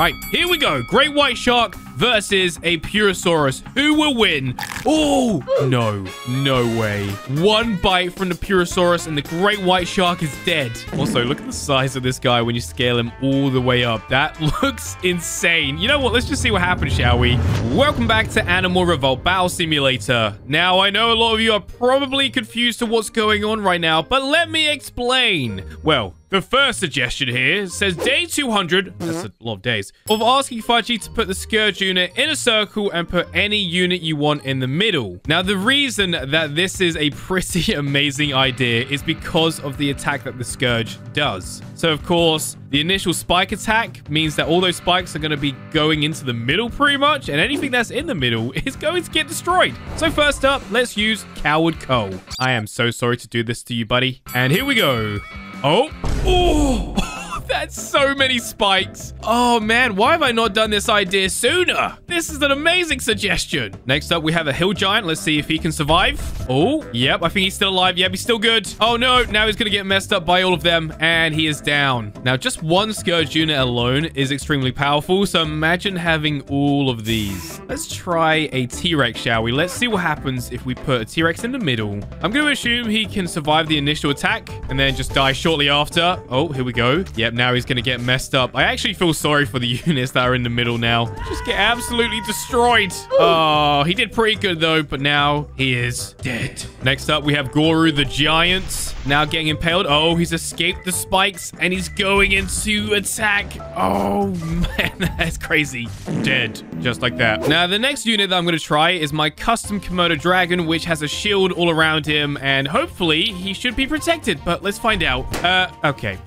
right, here we go. Great white shark versus a Purussaurus. Who will win? Oh, no. No way. One bite from the Purussaurus and the great white shark is dead. Also, look at the size of this guy when you scale him all the way up. That looks insane. You know what? Let's just see what happens, shall we? Welcome back to Animal Revolt Battle Simulator. Now, I know a lot of you are probably confused to what's going on right now, but let me explain. Well, the first suggestion here says day 200, that's a lot of days, of asking Fudgy to put the Scourge unit in a circle and put any unit you want in the middle. Now, the reason that this is a pretty amazing idea is because of the attack that the Scourge does. So, of course, the initial spike attack means that all those spikes are going to be going into the middle pretty much, and anything that's in the middle is going to get destroyed. So first up, let's use Coward Cole. I am so sorry to do this to you, buddy. And here we go. Oh. Oh. That's so many spikes. Oh, man. Why have I not done this idea sooner? This is an amazing suggestion. Next up, we have a hill giant. Let's see if he can survive. Oh, yep. I think he's still alive. Yep, he's still good. Oh, no. Now he's to get messed up by all of them. And he is down. Now, just one Scourge unit alone is extremely powerful. So imagine having all of these. Let's try a T-Rex, shall we? Let's see what happens if we put a T-Rex in the middle. I'm to assume he can survive the initial attack and then just die shortly after. Oh, here we go. Yep, now he's going to get messed up. I actually feel sorry for the units that are in the middle now. Just get absolutely destroyed. Oh, he did pretty good though, but now he is dead. Next up, we have Goro the Giant. Now getting impaled. Oh, he's escaped the spikes and he's going into attack. Oh, man, that's crazy. Dead, just like that. Now, the next unit that I'm going to try is my custom Komodo Dragon, which has a shield all around him, and hopefully he should be protected, but let's find out. Uh, okay.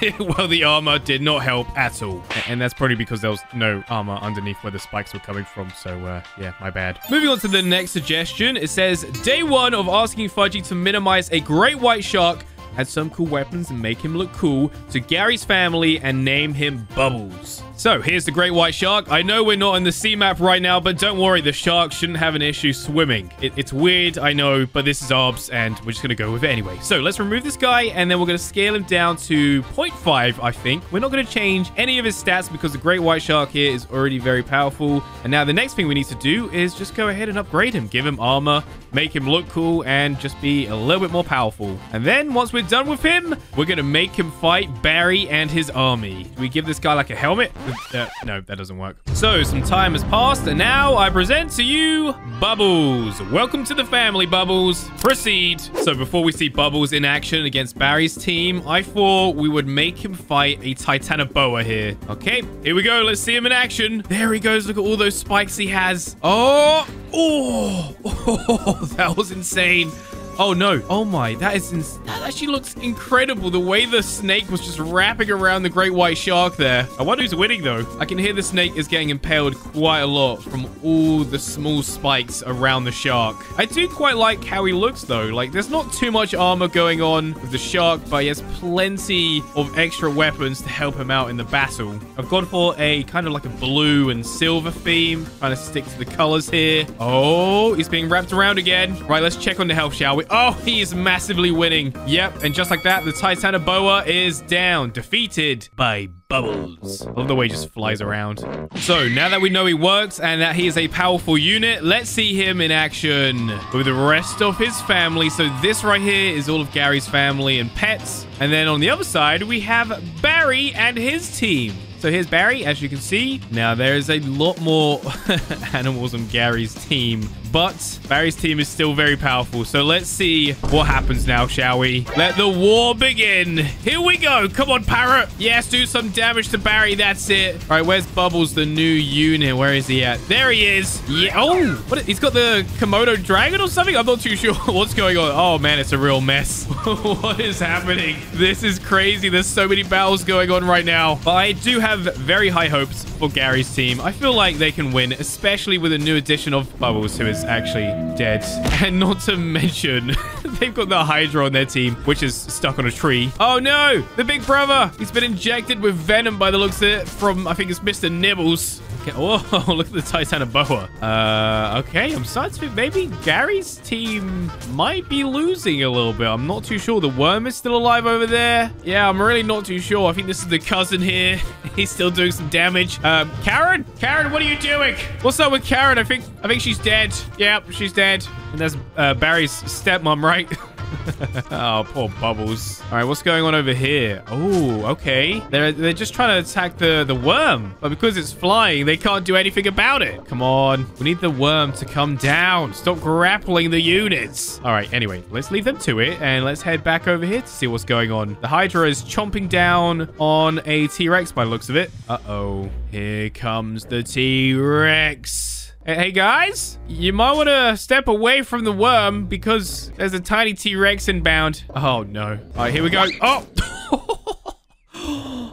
well, the armor did not help at all. And that's probably because there was no armor underneath where the spikes were coming from. So, uh, yeah, my bad. Moving on to the next suggestion. It says, day one of asking Fudgy to minimize a great white shark had some cool weapons and make him look cool to Garry's family and name him Bubbles. So here's the great white shark. I know we're not in the sea map right now, but don't worry, the shark shouldn't have an issue swimming. It, it's weird, I know, but this is OBS, and we're just going to go with it anyway. So let's remove this guy, and then we're going to scale him down to 0.5, I think. We're not going to change any of his stats because the great white shark here is already very powerful. And now the next thing we need to do is just go ahead and upgrade him. Give him armor, make him look cool, and just be a little bit more powerful. And then once we're done with him, we're going to make him fight Barry and his army. We give this guy like a helmet? Uh, no, that doesn't work. So, some time has passed, and now I present to you Bubbles. Welcome to the family, Bubbles. Proceed. So, before we see Bubbles in action against Barry's team, I thought we would make him fight a Titanoboa here. Okay, here we go. Let's see him in action. There he goes. Look at all those spikes he has. Oh, oh, oh that was insane. Oh, no. Oh, my. That is... That actually looks incredible. The way the snake was just wrapping around the great white shark there. I wonder who's winning, though. I can hear the snake is getting impaled quite a lot from all the small spikes around the shark. I do quite like how he looks, though. Like, there's not too much armor going on with the shark, but he has plenty of extra weapons to help him out in the battle. I've gone for a kind of like a blue and silver theme. Trying to stick to the colors here. Oh, he's being wrapped around again. Right, let's check on the health, shall we? Oh, he is massively winning. Yep, and just like that, the Titanoboa is down, defeated by Bubbles. I love the way he just flies around. So, now that we know he works and that he is a powerful unit, let's see him in action with the rest of his family. So, this right here is all of Garry's family and pets. And then on the other side, we have Barry and his team. So here's Barry, as you can see. Now, there's a lot more animals on Garry's team, but Barry's team is still very powerful. So let's see what happens now, shall we? Let the war begin. Here we go. Come on, Parrot. Yes, do some damage to Barry. That's it. All right, where's Bubbles, the new unit? Where is he at? There he is. Yeah. Oh, what? He's got the Komodo dragon or something? I'm not too sure what's going on. Oh, man, it's a real mess. what is happening? This is crazy. There's so many battles going on right now. But I do have very high hopes for Garry's team. I feel like they can win, especially with a new addition of Bubbles, who is actually dead. And not to mention, they've got the Hydra on their team, which is stuck on a tree. Oh no, the big brother. He's been injected with venom by the looks of it from, I think it's Mr. Nibbles. Okay. Oh, look at the Titanoboa. Uh, okay. I'm starting to maybe Garry's team might be losing a little bit. I'm not too sure. The worm is still alive over there. Yeah, I'm really not too sure. I think this is the cousin here. He's still doing some damage. Um, Karen? Karen, what are you doing? What's up with Karen? I think I think she's dead. Yep, she's dead. And that's uh, Barry's stepmom, right? oh, poor Bubbles. All right, what's going on over here? Oh, okay. They're, they're just trying to attack the, the worm. But because it's flying, they can't do anything about it. Come on. We need the worm to come down. Stop grappling the units. All right, anyway, let's leave them to it. And let's head back over here to see what's going on. The Hydra is chomping down on a T-Rex by the looks of it. Uh-oh. Here comes the T-Rex. Hey guys, you might want to step away from the worm because there's a tiny T-Rex inbound. Oh no. All right, here we go. Oh!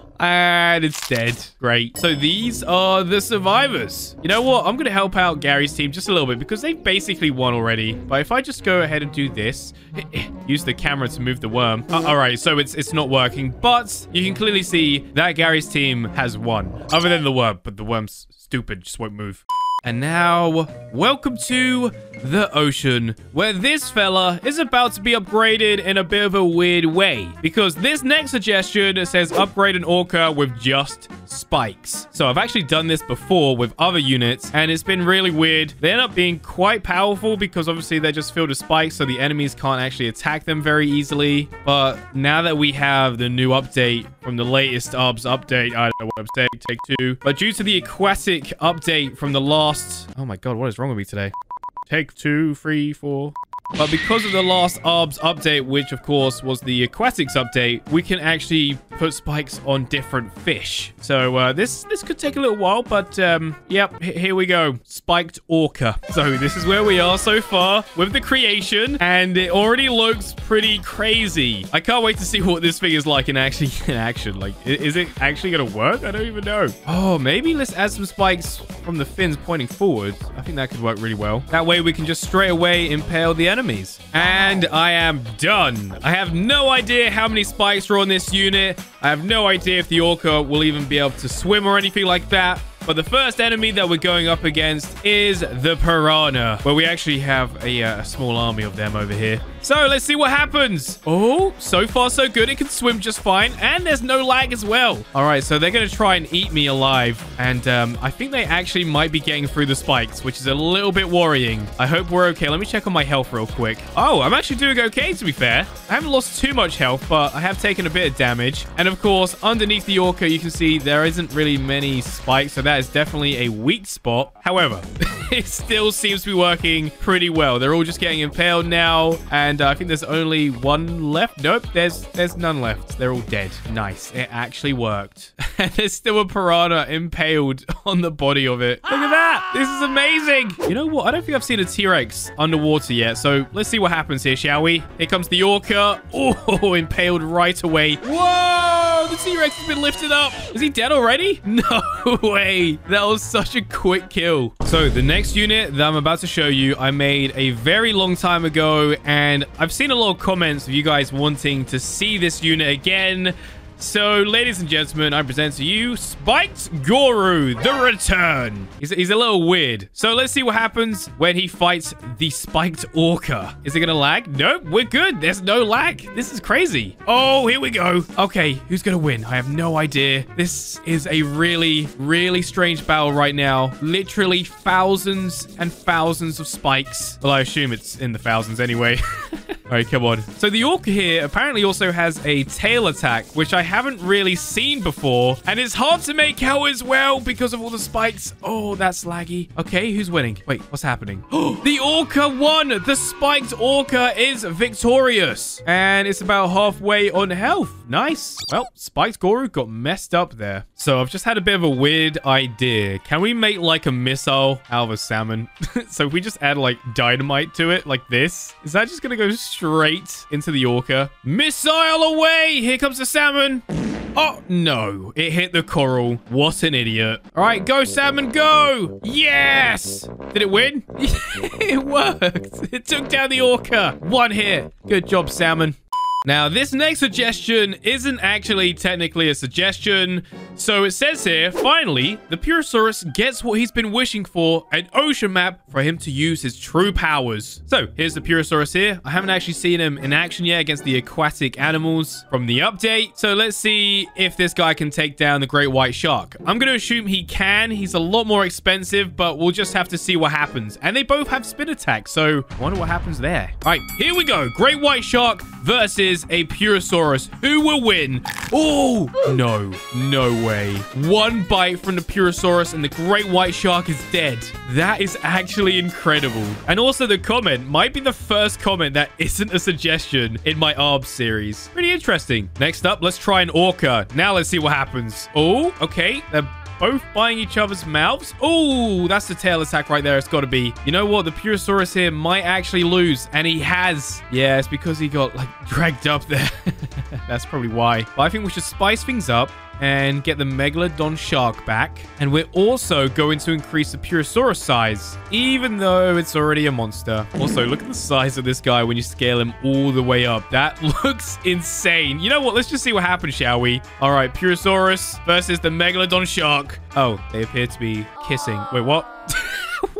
and it's dead. Great. So these are the survivors. You know what? I'm going to help out Garry's team just a little bit because they've basically won already. But if I just go ahead and do this, use the camera to move the worm. Uh, all right, so it's it's not working, but you can clearly see that Garry's team has won, other than the worm. But the worm's stupid, just won't move. And now, welcome to the ocean, where this fella is about to be upgraded in a bit of a weird way. Because this next suggestion says upgrade an orca with just spikes. So I've actually done this before with other units, and it's been really weird. They end up being quite powerful because obviously they're just filled with spikes, so the enemies can't actually attack them very easily. But now that we have the new update from the latest UBS update, I don't know what I'm saying, take two. But due to the aquatic update from the last... Oh my god, what is wrong with me today? Take two, three, four. But because of the last UBS update, which of course was the aquatics update, we can actually put spikes on different fish. So uh, this this could take a little while, but um, yep, here we go. Spiked orca. So this is where we are so far with the creation, and it already looks pretty crazy. I can't wait to see what this thing is like in actually in action. Like, is it actually gonna work? I don't even know. Oh, maybe let's add some spikes from the fins pointing forward. I think that could work really well. That way we can just straight away impale the enemies. And I am done. I have no idea how many spikes are on this unit. I have no idea if the Orca will even be able to swim or anything like that. But the first enemy that we're going up against is the Piranha, where we actually have a, uh, a small army of them over here. So let's see what happens. Oh, so far so good. It can swim just fine. And there's no lag as well. All right, so they're going to try and eat me alive. And um, I think they actually might be getting through the spikes, which is a little bit worrying. I hope we're okay. Let me check on my health real quick. Oh, I'm actually doing okay, to be fair. I haven't lost too much health, but I have taken a bit of damage. And of course, underneath the Orca, you can see there isn't really many spikes. So that is definitely a weak spot. However, it still seems to be working pretty well. They're all just getting impaled now. And and uh, I think there's only one left. Nope, there's there's none left. They're all dead. Nice. It actually worked. and there's still a piranha impaled on the body of it. Look at that. This is amazing. You know what? I don't think I've seen a T-Rex underwater yet. So let's see what happens here, shall we? Here comes the orca. Oh, impaled right away. Whoa! The T-Rex has been lifted up. Is he dead already? No way. That was such a quick kill. So the next unit that I'm about to show you, I made a very long time ago. And I've seen a lot of comments of you guys wanting to see this unit again. So, ladies and gentlemen, I present to you Spiked Goro, the return. He's, he's, a little weird. So, let's see what happens when he fights the Spiked Orca. Is it going to lag? Nope, we're good. There's no lag. This is crazy. Oh, here we go. Okay, who's going to win? I have no idea. This is a really, really strange battle right now. Literally thousands and thousands of spikes. Well, I assume it's in the thousands anyway. All right, come on. So the orca here apparently also has a tail attack, which I haven't really seen before. And it's hard to make out as well because of all the spikes. Oh, that's laggy. Okay, who's winning? Wait, what's happening? Oh, the orca won. The spiked orca is victorious. And it's about halfway on health. Nice. Well, spiked Goro got messed up there. So I've just had a bit of a weird idea. Can we make like a missile out of a salmon? so if we just add like dynamite to it like this, is that just going to go straight into the orca. Missile away! Here comes the salmon. Oh, no. It hit the coral. What an idiot. All right, go, salmon, go! Yes! Did it win? it worked. It took down the orca. One hit. Good job, salmon. Now, this next suggestion isn't actually technically a suggestion. So it says here, finally, the Purussaurus gets what he's been wishing for, an ocean map for him to use his true powers. So here's the Purussaurus here. I haven't actually seen him in action yet against the aquatic animals from the update. So let's see if this guy can take down the great white shark. I'm going to assume he can. He's a lot more expensive, but we'll just have to see what happens. And they both have spin attack, so I wonder what happens there. All right, here we go. Great white shark versus a Purussaurus. Who will win? Oh, no, no way. One bite from the Purussaurus and the great white shark is dead. That is actually incredible. And also the comment might be the first comment that isn't a suggestion in my ARB series. Pretty interesting. Next up, let's try an orca. Now let's see what happens. Oh, okay. They're both buying each other's mouths. Oh, that's the tail attack right there. It's got to be. You know what? The Purussaurus here might actually lose. And he has. Yeah, it's because he got, like, dragged up there. That's probably why. But I think we should spice things up and get the Megalodon shark back. And we're also going to increase the Purussaurus size, even though it's already a monster. Also, look at the size of this guy when you scale him all the way up. That looks insane. You know what? Let's just see what happens, shall we? All right, Purussaurus versus the Megalodon shark. Oh, they appear to be kissing. Wait, what?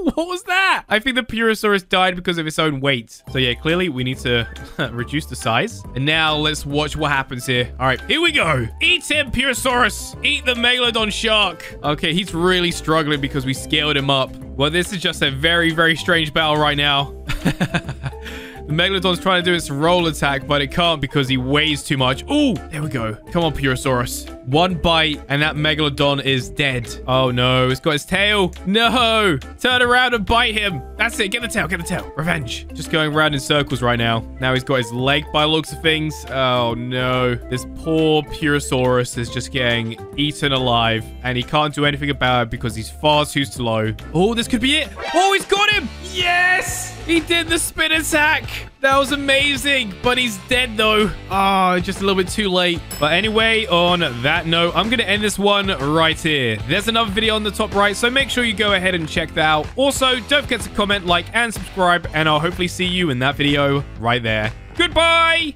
what was that? I think the Purussaurus died because of its own weight. So yeah, clearly we need to reduce the size. And now let's watch what happens here. All right, here we go. Eat him, Purussaurus. Eat the Megalodon shark. Okay, he's really struggling because we scaled him up. Well, this is just a very, very strange battle right now. The Megalodon's trying to do its roll attack, but it can't because he weighs too much. Oh, there we go. Come on, Purussaurus. One bite, and that Megalodon is dead. Oh, no. It's got his tail. No. Turn around and bite him. That's it. Get the tail. Get the tail. Revenge. Just going around in circles right now. Now he's got his leg by looks of things. Oh, no. This poor Purussaurus is just getting eaten alive, and he can't do anything about it because he's far too slow. Oh, this could be it. Oh, he's got him. Yes. He did the spin attack. That was amazing. But he's dead, though. Oh, just a little bit too late. But anyway, on that note, I'm going to end this one right here. There's another video on the top right, so make sure you go ahead and check that out. Also, don't forget to comment, like, and subscribe, and I'll hopefully see you in that video right there. Goodbye!